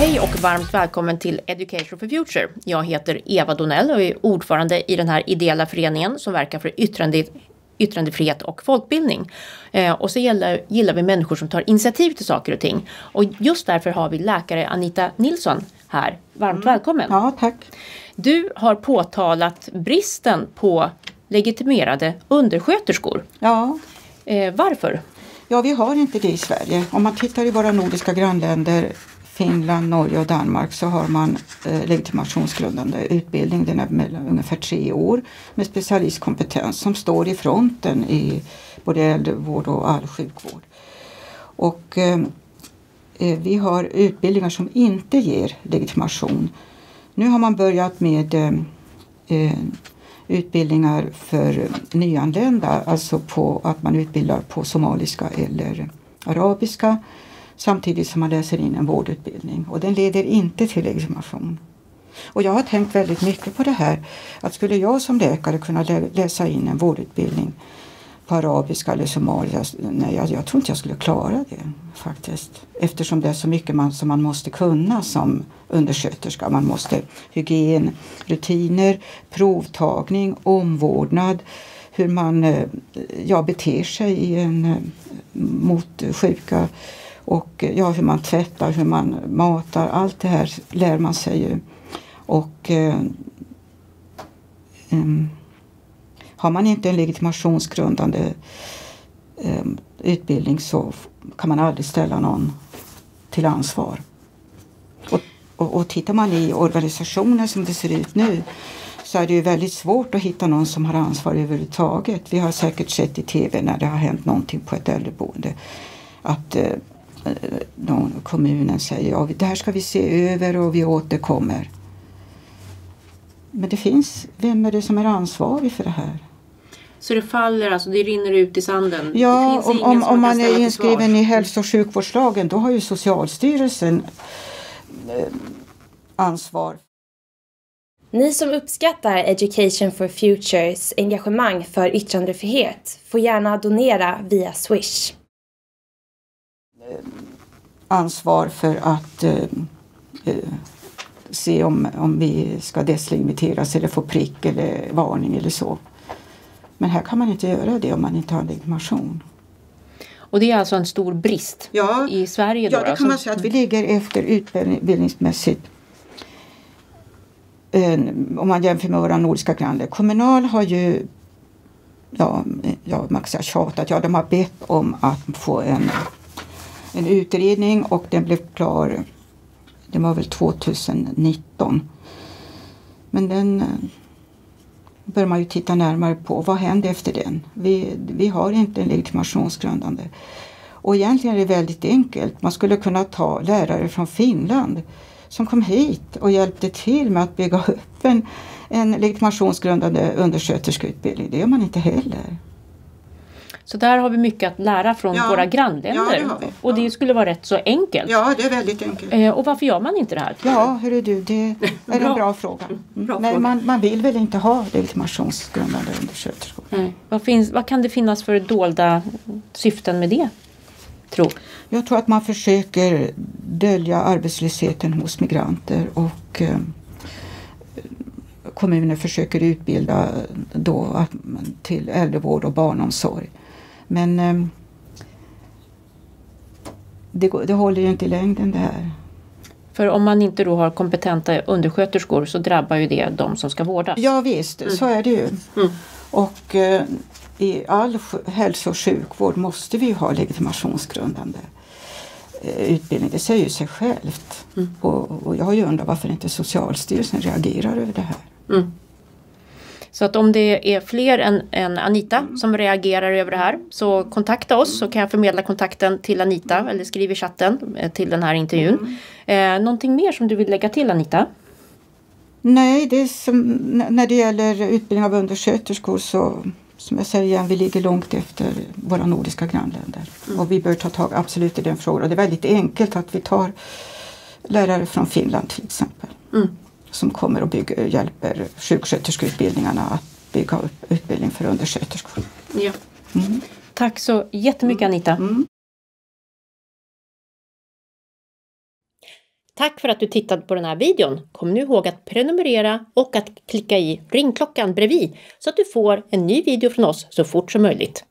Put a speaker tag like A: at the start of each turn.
A: Hej och varmt välkommen till Education for Future. Jag heter Eva Donell och är ordförande i den här ideella föreningen som verkar för yttrande, yttrandefrihet och folkbildning. Eh, och så gillar, gillar vi människor som tar initiativ till saker och ting. Och just därför har vi läkare Anita Nilsson här. Varmt mm. välkommen!
B: Ja, tack!
A: Du har påtalat bristen på legitimerade undersköterskor.
B: Ja.
A: Eh, varför?
B: Ja, vi har inte det i Sverige. Om man tittar i våra nordiska grannländer Finland, Norge och Danmark så har man eh, legitimationsgrundande utbildning. Den är mellan ungefär tre år med specialistkompetens som står i fronten i både äldrevård och all sjukvård. Och eh, eh vi har utbildningar som inte ger legitimation. Nu har man börjat med eh, eh utbildningar för nyanlända, alltså på att man utbildar på somaliska eller arabiska samtidigt som man läser in en vårdutbildning och den leder inte till legitimation. Och jag har tänkt väldigt mycket på det här att skulle jag som läkare kunna lä läsa in en vårdutbildning på arabiska eller somaliska, nej jag, jag tror inte jag skulle klara det faktiskt. Eftersom det är så mycket man, som man måste kunna som undersköterska. Man måste hygien, rutiner, provtagning, omvårdnad, hur man eh, ja, beter sig i en, eh, mot sjuka och eh, ja, hur man tvättar, hur man matar, allt det här lär man sig ju. Och eh, um, har man inte en legitimationsgrundande eh, utbildning så kan man aldrig ställa någon till ansvar. Och, och, och tittar man i organisationen som det ser ut nu så är det ju väldigt svårt att hitta någon som har ansvar överhuvudtaget. Vi har säkert sett i tv när det har hänt någonting på ett äldreboende att eh, någon, kommunen säger ja, det här ska vi se över och vi återkommer. Men det finns, vem är det som är ansvarig för det här?
A: Så det faller, alltså det rinner ut i sanden?
B: Ja, om, om, om man är inskriven i hälso och sjukvårdslagen då har ju Socialstyrelsen eh, ansvar.
C: Ni som uppskattar Education for Futures engagemang för yttrandefrihet får gärna donera via Swish.
B: Ansvar för att eh, eh, se om, om vi ska deslimiteras eller få prick eller varning eller så. Men här kan man inte göra det om man inte har legitimation.
A: Och det är alltså en stor brist ja, i Sverige? Då,
B: ja, det kan alltså? man säga att vi ligger efter utbildningsmässigt om man jämför med våra nordiska grannländer. Kommunal har ju ja, ja, man kan säga tjatat, ja de har bett om att få en en utredning och den blev klar, det var väl 2019. Men den eh, bör man ju titta närmare på. Vad hände efter den? Vi, vi har inte en legitimationsgrundande. Och egentligen är det väldigt enkelt. Man skulle kunna ta lärare från Finland som kom hit och hjälpte till med att bygga upp en, en legitimationsgrundande undersköterskeutbildning. Det gör man inte heller.
A: Så där har vi mycket att lära från ja, våra grannländer. Ja, det och det skulle vara rätt så enkelt.
B: Ja, det är väldigt enkelt.
A: Eh, och varför gör man inte det här?
B: Ja, hörru du, det är en bra fråga. Bra Nej, fråga. Man, man vill väl inte ha legitimationsgrundande undersköterskor.
A: Nej. Vad, finns, vad kan det finnas för dolda syften med det? Tro?
B: Jag tror att man försöker dölja arbetslösheten hos migranter och eh, kommuner försöker utbilda då till äldrevård och barnomsorg. Men eh, det, det håller ju inte i längden det här.
A: För om man inte då har kompetenta undersköterskor så drabbar ju det de som ska vårdas.
B: Ja visst, mm. så är det ju. Mm. Och eh, i all hälso och sjukvård måste vi ha legitimationsgrundande eh, utbildning. Det säger ju sig självt. Mm. Och, och, jag undrat varför inte Socialstyrelsen reagerar över det här. Mm.
A: Så att om det är fler än, än Anita mm. som reagerar över det här så kontakta oss så kan jag förmedla kontakten till Anita eller skriv i chatten eh, till den här intervjun. Mm. Eh, någonting mer som du vill lägga till Anita?
B: Nej, det är som, när det gäller utbildning av undersköterskor så som jag säger igen, vi ligger långt efter våra nordiska grannländer. Mm. Och vi bör ta tag absolut i den frågan. Och det är väldigt enkelt att vi tar lärare från Finland till exempel. Mm som kommer och bygger, hjälper sjuksköterskeutbildningarna att bygga upp utbildning för undersköterskor.
A: Ja. Mm. Tack så jättemycket Anita. Mm. Tack för att du tittade på den här videon. Kom nu ihåg att prenumerera och att klicka i ringklockan bredvid så att du får en ny video från oss så fort som möjligt.